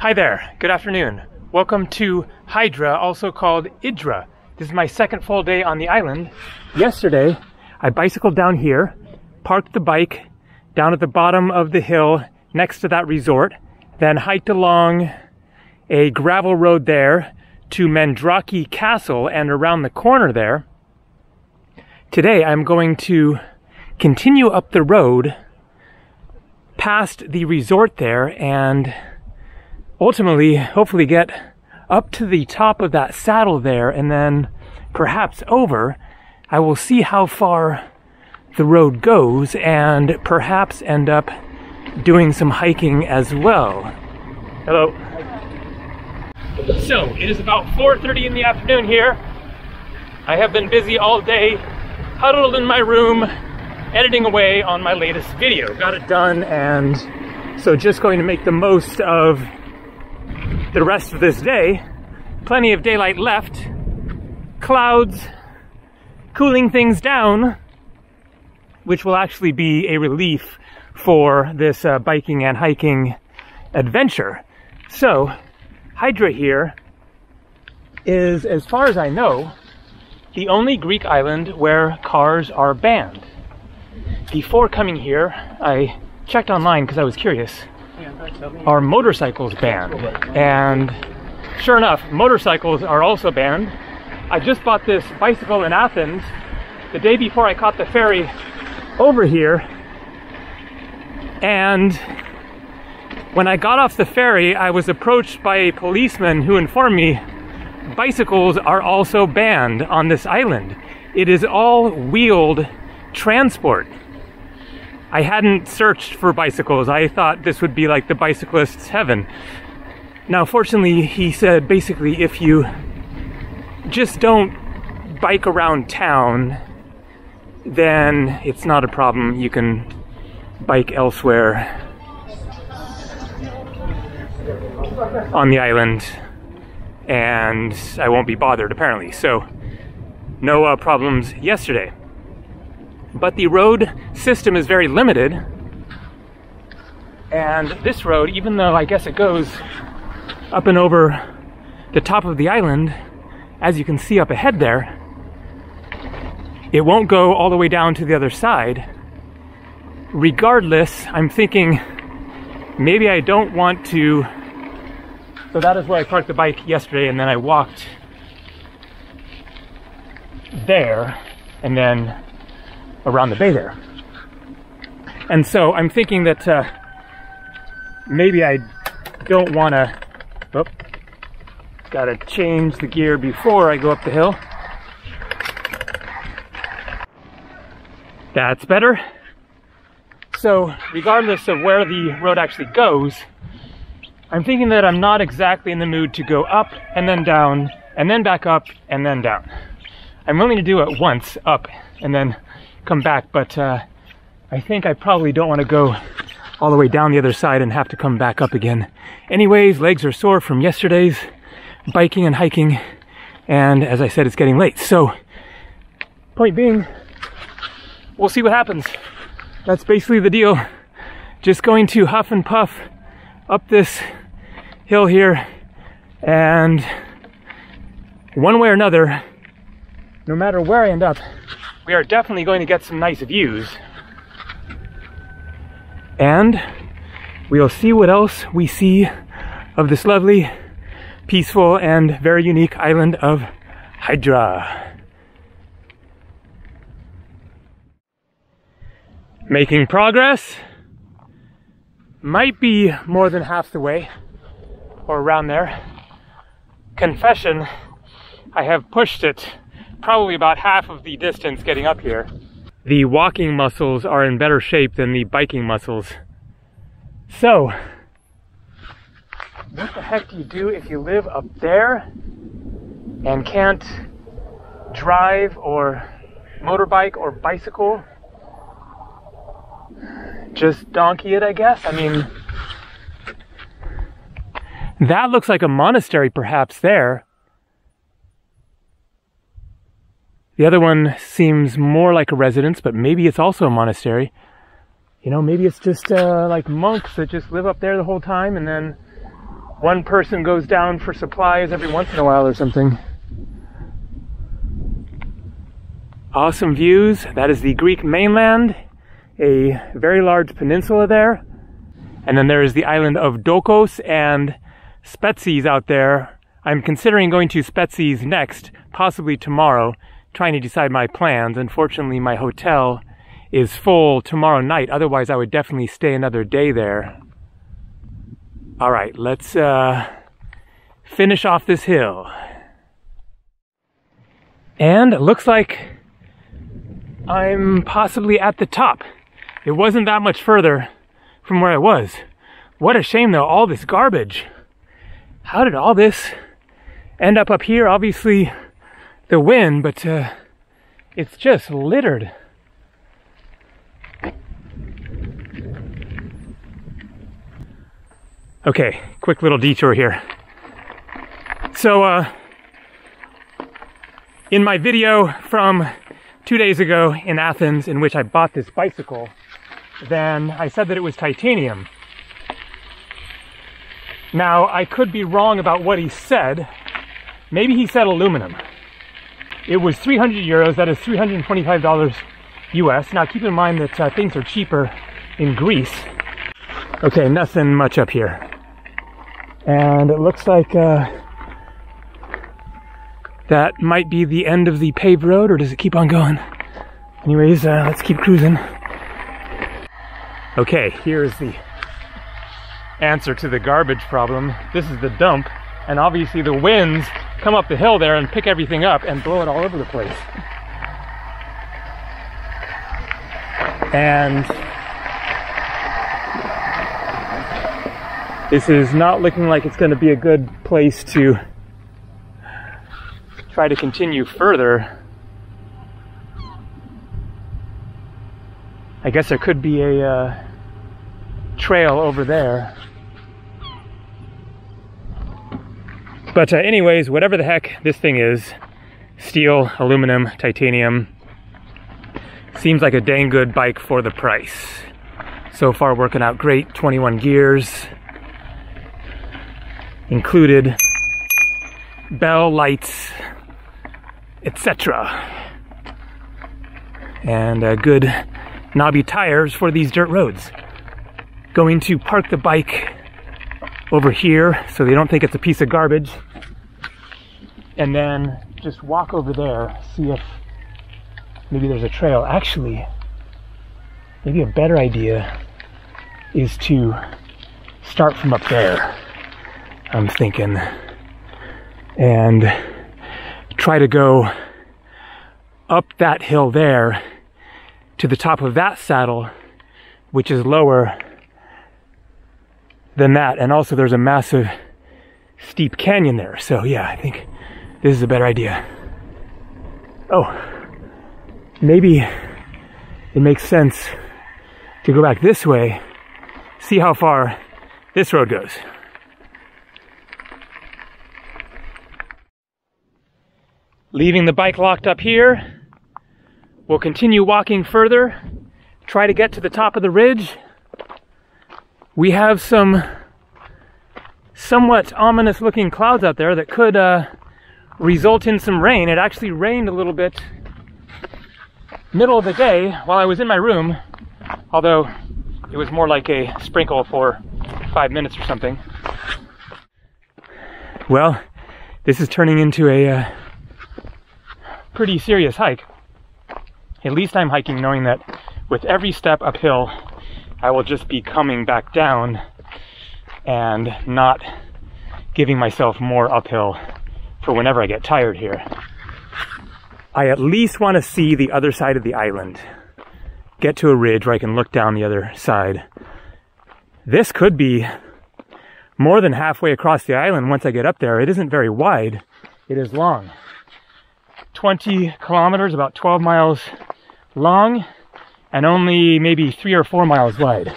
Hi there, good afternoon. Welcome to Hydra, also called Idra. This is my second full day on the island. Yesterday, I bicycled down here, parked the bike down at the bottom of the hill next to that resort, then hiked along a gravel road there to Mandraki Castle and around the corner there. Today, I'm going to continue up the road past the resort there and ultimately, hopefully, get up to the top of that saddle there and then perhaps over. I will see how far the road goes and perhaps end up doing some hiking as well. Hello. So, it is about 4:30 in the afternoon here. I have been busy all day, huddled in my room, editing away on my latest video. Got it done and so just going to make the most of the rest of this day. Plenty of daylight left. Clouds cooling things down, which will actually be a relief for this uh, biking and hiking adventure. So, Hydra here is, as far as I know, the only Greek island where cars are banned. Before coming here, I checked online because I was curious. Are motorcycles banned? And sure enough, motorcycles are also banned. I just bought this bicycle in Athens the day before I caught the ferry over here. And when I got off the ferry, I was approached by a policeman who informed me bicycles are also banned on this island. It is all wheeled transport. I hadn't searched for bicycles. I thought this would be like the bicyclist's heaven. Now, fortunately, he said basically if you just don't bike around town, then it's not a problem. You can bike elsewhere on the island and I won't be bothered apparently. So, no uh, problems yesterday. But the road system is very limited. And this road, even though I guess it goes up and over the top of the island, as you can see up ahead there, it won't go all the way down to the other side. Regardless, I'm thinking maybe I don't want to. So that is where I parked the bike yesterday, and then I walked there, and then around the bay there. And so I'm thinking that uh, maybe I don't want to. Oh, gotta change the gear before I go up the hill. That's better. So, regardless of where the road actually goes, I'm thinking that I'm not exactly in the mood to go up and then down and then back up and then down. I'm willing to do it once up and then come back, but uh, I think I probably don't want to go all the way down the other side and have to come back up again. Anyways, legs are sore from yesterday's biking and hiking, and as I said, it's getting late. So, point being, we'll see what happens. That's basically the deal. Just going to huff and puff up this hill here, and one way or another, no matter where I end up, we are definitely going to get some nice views. And we'll see what else we see of this lovely, peaceful, and very unique island of Hydra. Making progress. Might be more than half the way, or around there. Confession, I have pushed it probably about half of the distance getting up here. The walking muscles are in better shape than the biking muscles. So, what the heck do you do if you live up there and can't drive or motorbike or bicycle? Just donkey it, I guess. I mean, that looks like a monastery perhaps there. The other one seems more like a residence, but maybe it's also a monastery. You know, maybe it's just uh, like monks that just live up there the whole time and then one person goes down for supplies every once in a while or something. Awesome views. That is the Greek mainland, a very large peninsula there. And then there is the island of Dokos and Spetses out there. I'm considering going to Spetses next, possibly tomorrow, trying to decide my plans. Unfortunately, my hotel is full tomorrow night. Otherwise, I would definitely stay another day there. All right, let's uh, finish off this hill. And it looks like I'm possibly at the top. It wasn't that much further from where I was. What a shame though, all this garbage. How did all this end up up here? Obviously the wind, but uh, it's just littered. Okay, quick little detour here. So, uh, in my video from two days ago in Athens, in which I bought this bicycle, then I said that it was titanium. Now, I could be wrong about what he said. Maybe he said aluminum. It was 300 euros, that is $325 US. Now, keep in mind that uh, things are cheaper in Greece. Okay, nothing much up here and it looks like uh, that might be the end of the paved road, or does it keep on going? Anyways, uh, let's keep cruising. Okay, here's the answer to the garbage problem. This is the dump, and obviously the winds come up the hill there and pick everything up and blow it all over the place. And This is not looking like it's going to be a good place to try to continue further. I guess there could be a uh, trail over there. But uh, anyways, whatever the heck this thing is, steel, aluminum, titanium, seems like a dang good bike for the price. So far working out great, 21 gears, included bell lights, etc. And uh, good knobby tires for these dirt roads. Going to park the bike over here so they don't think it's a piece of garbage. And then just walk over there, see if maybe there's a trail. Actually, maybe a better idea is to start from up there. I'm thinking, and try to go up that hill there to the top of that saddle, which is lower than that. And also, there's a massive steep canyon there. So, yeah, I think this is a better idea. Oh, maybe it makes sense to go back this way, see how far this road goes. Leaving the bike locked up here, we'll continue walking further, try to get to the top of the ridge. We have some somewhat ominous looking clouds out there that could uh, result in some rain. It actually rained a little bit middle of the day while I was in my room, although it was more like a sprinkle for five minutes or something. Well, this is turning into a uh, pretty serious hike. At least I'm hiking knowing that with every step uphill, I will just be coming back down and not giving myself more uphill for whenever I get tired here. I at least want to see the other side of the island. Get to a ridge where I can look down the other side. This could be more than halfway across the island once I get up there. It isn't very wide, it is long. 20 kilometers, about 12 miles long, and only maybe three or four miles wide.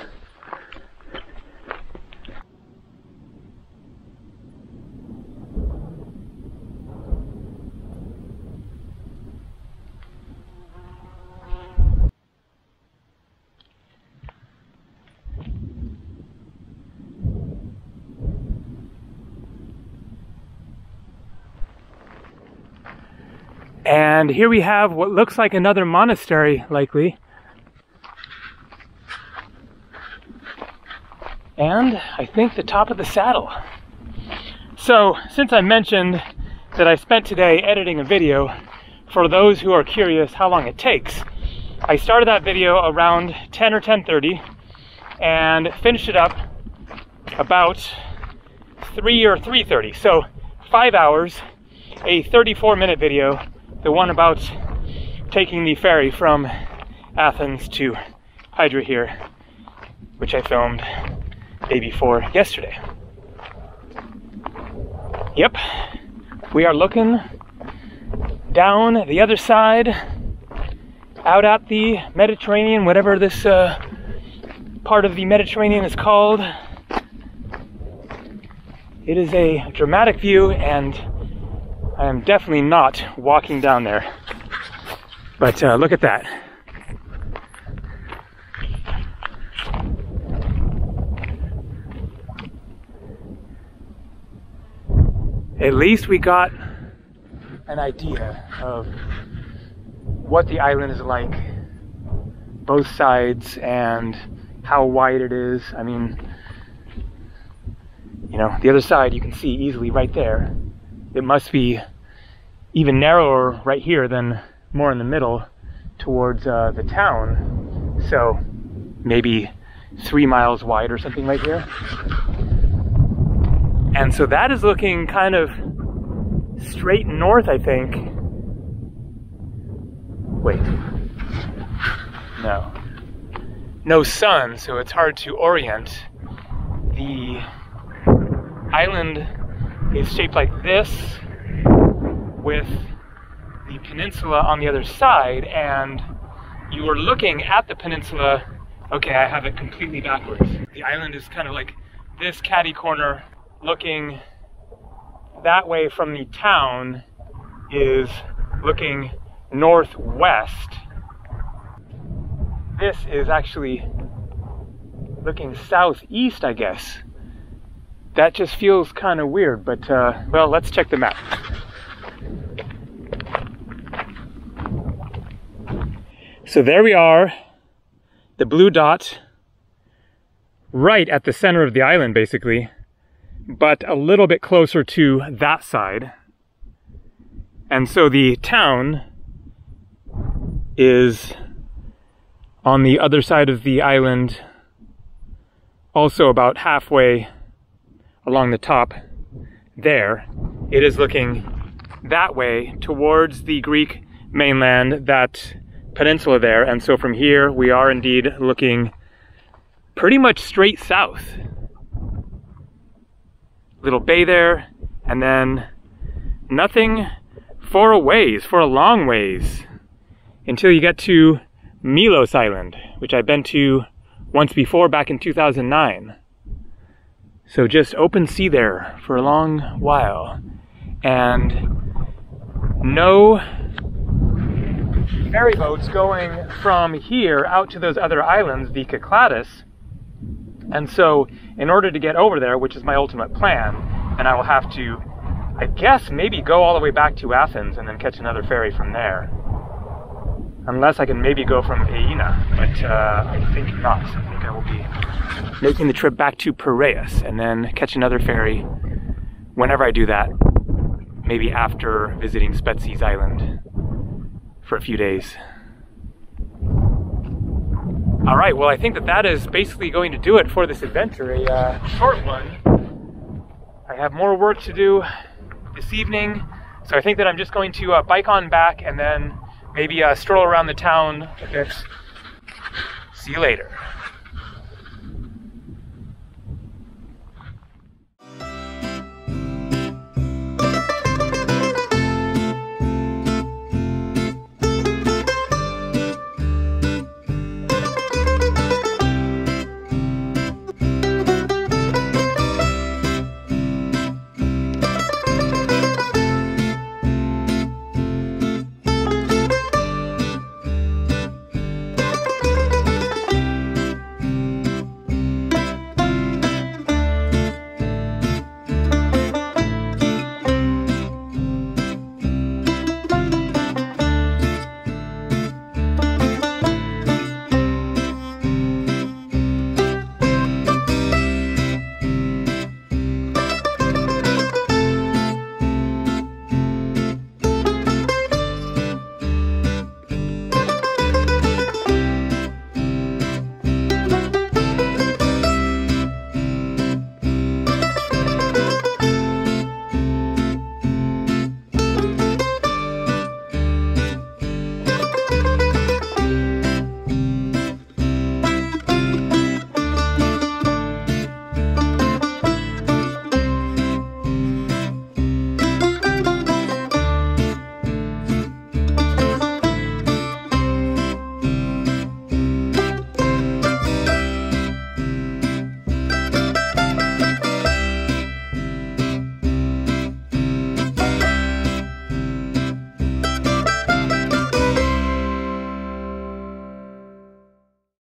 And here we have what looks like another monastery, likely. And I think the top of the saddle. So, since I mentioned that I spent today editing a video, for those who are curious how long it takes, I started that video around 10 or 10.30 and finished it up about 3 or 3.30. So, five hours, a 34 minute video the one about taking the ferry from Athens to Hydra here, which I filmed day before yesterday. Yep, we are looking down the other side, out at the Mediterranean, whatever this uh, part of the Mediterranean is called. It is a dramatic view and I am definitely not walking down there. But uh, look at that. At least we got an idea of what the island is like, both sides, and how wide it is. I mean, you know, the other side you can see easily right there. It must be even narrower right here than more in the middle towards uh, the town. So maybe three miles wide or something right here. And so that is looking kind of straight north, I think. Wait. No. No sun, so it's hard to orient. The island is shaped like this with the peninsula on the other side, and you are looking at the peninsula. Okay, I have it completely backwards. The island is kind of like this catty corner looking that way from the town is looking northwest. This is actually looking southeast, I guess. That just feels kind of weird, but uh, well, let's check the map. So there we are, the blue dot, right at the center of the island, basically, but a little bit closer to that side. And so the town is on the other side of the island, also about halfway along the top there. It is looking that way towards the Greek mainland that peninsula there. And so from here, we are indeed looking pretty much straight south. Little bay there, and then nothing for a ways, for a long ways, until you get to Milos Island, which I've been to once before back in 2009. So just open sea there for a long while. And no ferry boats going from here out to those other islands, the Cyclades. And so, in order to get over there, which is my ultimate plan, and I will have to, I guess, maybe go all the way back to Athens and then catch another ferry from there. Unless I can maybe go from Aegina, but uh, I think not. I think I will be making the trip back to Piraeus and then catch another ferry whenever I do that. Maybe after visiting Spetses Island for a few days. All right, well, I think that that is basically going to do it for this adventure, a uh, short one. I have more work to do this evening, so I think that I'm just going to uh, bike on back and then maybe uh, stroll around the town a bit. See you later.